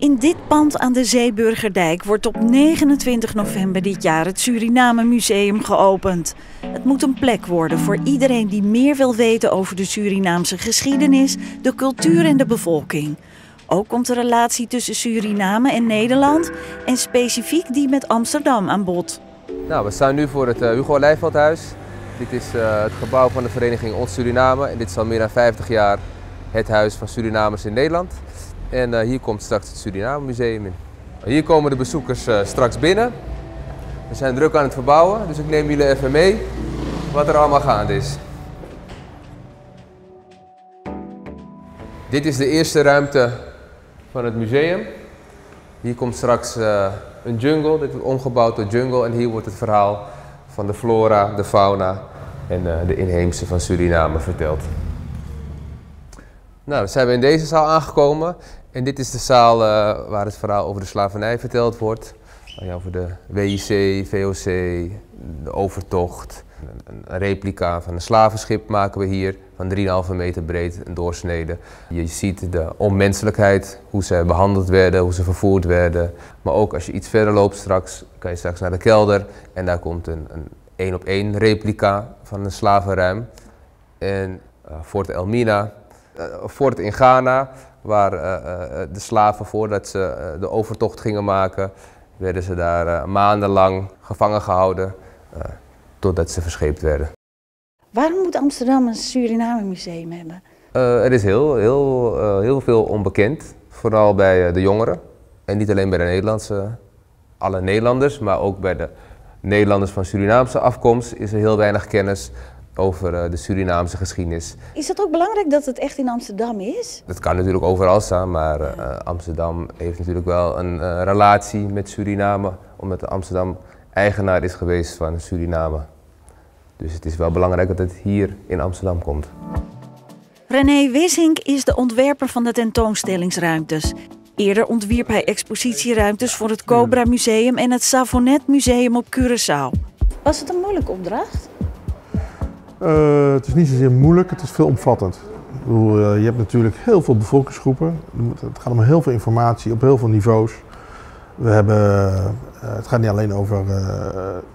In dit pand aan de Zeeburgerdijk wordt op 29 november dit jaar het Suriname Museum geopend. Het moet een plek worden voor iedereen die meer wil weten over de Surinaamse geschiedenis, de cultuur en de bevolking. Ook komt de relatie tussen Suriname en Nederland en specifiek die met Amsterdam aan bod. Nou, we staan nu voor het uh, Hugo Leijveldhuis. Dit is uh, het gebouw van de vereniging Ons Suriname en dit is al meer dan 50 jaar het huis van Surinamers in Nederland. En uh, hier komt straks het Suriname Museum in. Hier komen de bezoekers uh, straks binnen. We zijn druk aan het verbouwen, dus ik neem jullie even mee wat er allemaal gaande is. Dit is de eerste ruimte van het museum. Hier komt straks uh, een jungle, dit wordt omgebouwd tot jungle en hier wordt het verhaal van de flora, de fauna en de inheemse van Suriname verteld. Nou, dan zijn in deze zaal aangekomen en dit is de zaal uh, waar het verhaal over de slavernij verteld wordt. Ja, over de WIC, VOC, de overtocht. Een, een replica van een slavenschip maken we hier van 3,5 meter breed, een doorsnede. Je ziet de onmenselijkheid, hoe ze behandeld werden, hoe ze vervoerd werden. Maar ook als je iets verder loopt straks, kan je straks naar de kelder en daar komt een één op één replica van een slavenruim. En uh, Fort Elmina, uh, Fort in Ghana, waar uh, uh, de slaven voordat ze de overtocht gingen maken, werden ze daar maandenlang gevangen gehouden totdat ze verscheept werden. Waarom moet Amsterdam een Suriname museum hebben? er is heel, heel, heel veel onbekend, vooral bij de jongeren. En niet alleen bij de Nederlandse, alle Nederlanders, maar ook bij de Nederlanders van Surinaamse afkomst is er heel weinig kennis over de Surinaamse geschiedenis. Is het ook belangrijk dat het echt in Amsterdam is? Het kan natuurlijk overal staan, maar uh, Amsterdam heeft natuurlijk wel een uh, relatie met Suriname, omdat Amsterdam eigenaar is geweest van Suriname. Dus het is wel belangrijk dat het hier in Amsterdam komt. René Wissink is de ontwerper van de tentoonstellingsruimtes. Eerder ontwierp hij expositieruimtes voor het Cobra Museum en het Savonet Museum op Curaçao. Was het een moeilijke opdracht? Uh, het is niet zozeer moeilijk, het is veel omvattend. Ik bedoel, uh, je hebt natuurlijk heel veel bevolkingsgroepen. Het gaat om heel veel informatie op heel veel niveaus. We hebben, uh, het gaat niet alleen over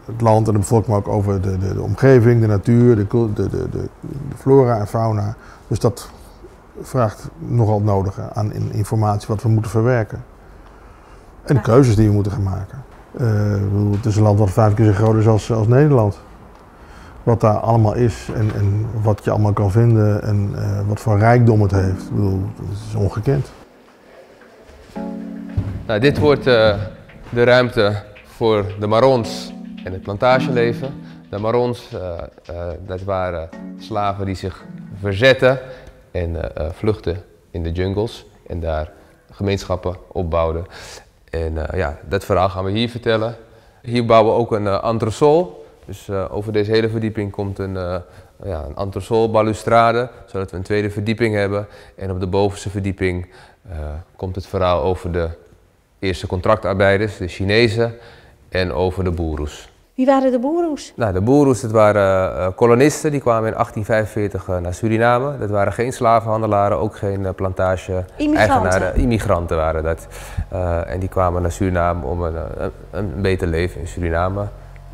het land en de bevolking, maar ook over de, de, de omgeving, de natuur, de, de, de, de, flora en fauna. Dus dat vraagt nogal het nodige aan informatie wat we moeten verwerken. En de keuzes die we moeten gaan maken. Bedoel, het is een land wat vijf keer zo groot is als, als Nederland wat daar allemaal is en, en wat je allemaal kan vinden en uh, wat voor rijkdom het heeft. Ik bedoel, dat is ongekend. Nou, dit wordt uh, de ruimte voor de marons en het plantageleven. De marons, uh, dat waren slaven die zich verzetten en vluchtten in de jungles en daar gemeenschappen opbouwden. En ja, dat verhaal gaan we hier vertellen. Hier bouwen we ook een antresol. Dus uh, over deze hele verdieping komt een, uh, ja, een entresol balustrade, zodat we een tweede verdieping hebben. En op de bovenste verdieping uh, komt het verhaal over de eerste contractarbeiders, de Chinezen, en over de boeroes. Wie waren de boeroes? Nou, de boeroes dat waren kolonisten, die kwamen in 1845 naar Suriname. Dat waren geen slavenhandelaren, ook geen plantage-eigenaren. Immigranten waren dat. en die kwamen naar Suriname om een, een, een beter leven in Suriname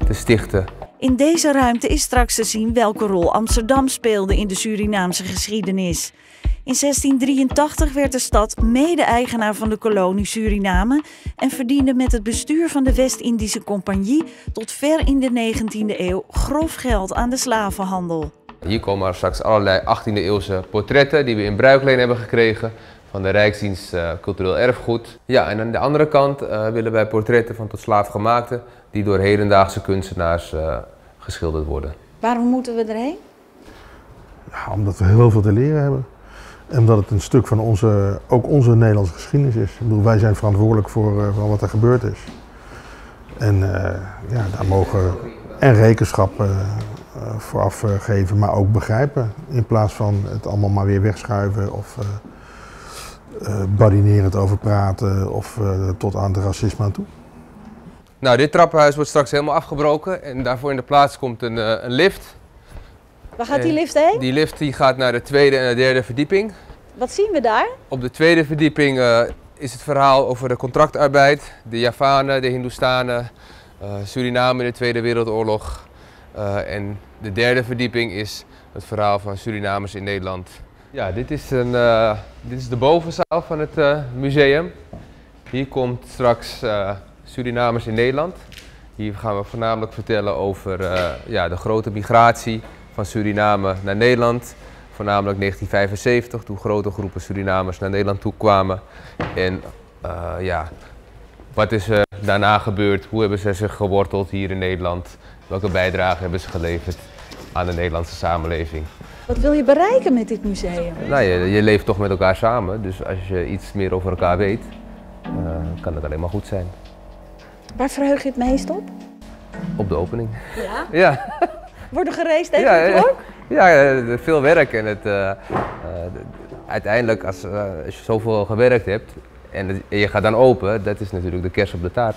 te stichten. In deze ruimte is straks te zien welke rol Amsterdam speelde in de Surinaamse geschiedenis. In 1683 werd de stad mede-eigenaar van de kolonie Suriname en verdiende met het bestuur van de West-Indische Compagnie tot ver in de 19e eeuw grof geld aan de slavenhandel. Hier komen straks allerlei 18e-eeuwse portretten die we in bruikleen hebben gekregen van de Rijksdienst uh, Cultureel Erfgoed. Ja, en aan de andere kant uh, willen wij portretten van tot slaafgemaakte die door hedendaagse kunstenaars uh, geschilderd worden. Waarom moeten we erheen? Ja, omdat we heel veel te leren hebben. En omdat het een stuk van onze, ook onze Nederlandse geschiedenis is. Ik bedoel, wij zijn verantwoordelijk voor, uh, voor wat er gebeurd is. En uh, ja, daar mogen en rekenschap uh, voor afgeven, maar ook begrijpen. In plaats van het allemaal maar weer wegschuiven of badinerend over praten of tot aan het racisme aan toe. Nou, dit trappenhuis wordt straks helemaal afgebroken en daarvoor in de plaats komt een, uh, een lift. Waar gaat die lift heen? Die lift die gaat naar de tweede en de derde verdieping. Wat zien we daar? Op de tweede verdieping uh, is het verhaal over de contractarbeid, de Javanen, de Hindoestanen, uh, Suriname in de Tweede Wereldoorlog. En de derde verdieping is het verhaal van Surinamers in Nederland. Ja, dit is, een, dit is de bovenzaal van het museum. Hier komt straks Surinamers in Nederland. Hier gaan we voornamelijk vertellen over ja, de grote migratie van Suriname naar Nederland voornamelijk 1975, toen grote groepen Surinamers naar Nederland toe kwamen. En uh, ja, wat is er daarna gebeurd? Hoe hebben ze zich geworteld hier in Nederland? Welke bijdrage hebben ze geleverd aan de Nederlandse samenleving? Wat wil je bereiken met dit museum? Nou, je, je leeft toch met elkaar samen, dus als je iets meer over elkaar weet, uh, kan het alleen maar goed zijn. Waar verheug je het meest op? Op de opening. Ja? Ja. Worden gereisd even ja, ook? Ja, veel werk en het, uh, uh, uiteindelijk als, uh, als je zoveel gewerkt hebt en, en je gaat dan open, dat is natuurlijk de kerst op de taart.